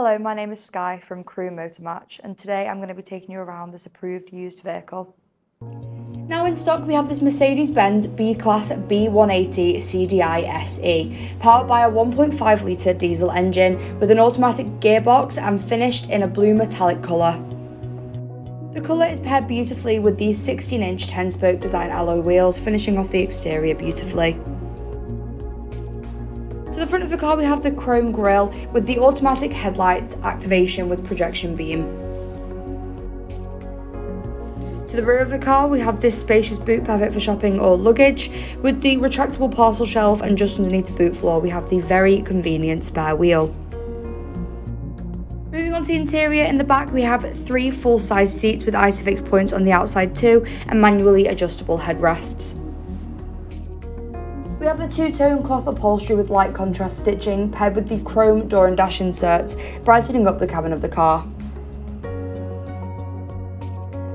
Hello, my name is Sky from Crewe Motor Match and today I'm going to be taking you around this approved used vehicle. Now in stock we have this Mercedes-Benz B-Class B180 CDI SE, powered by a 1.5 litre diesel engine with an automatic gearbox and finished in a blue metallic colour. The colour is paired beautifully with these 16-inch 10-spoke design alloy wheels, finishing off the exterior beautifully. To the front of the car we have the chrome grille with the automatic headlight activation with projection beam. To the rear of the car we have this spacious boot perfect for shopping or luggage with the retractable parcel shelf and just underneath the boot floor we have the very convenient spare wheel. Moving on to the interior, in the back we have three full-size seats with ISOFIX points on the outside too and manually adjustable headrests. We have the two-tone cloth upholstery with light contrast stitching paired with the chrome door and dash inserts, brightening up the cabin of the car.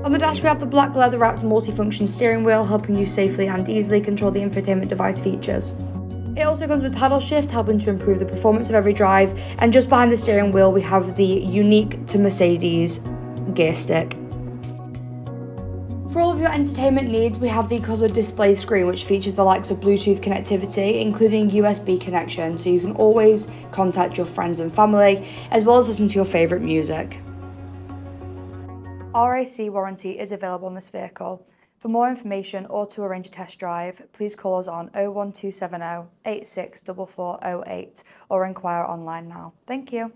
On the dash we have the black leather wrapped multifunction steering wheel helping you safely and easily control the infotainment device features. It also comes with paddle shift helping to improve the performance of every drive and just behind the steering wheel we have the unique to Mercedes gear stick. For all of your entertainment needs, we have the coloured display screen which features the likes of Bluetooth connectivity, including USB connection, so you can always contact your friends and family, as well as listen to your favourite music. RAC warranty is available on this vehicle. For more information or to arrange a test drive, please call us on 01270 864408 or inquire online now. Thank you.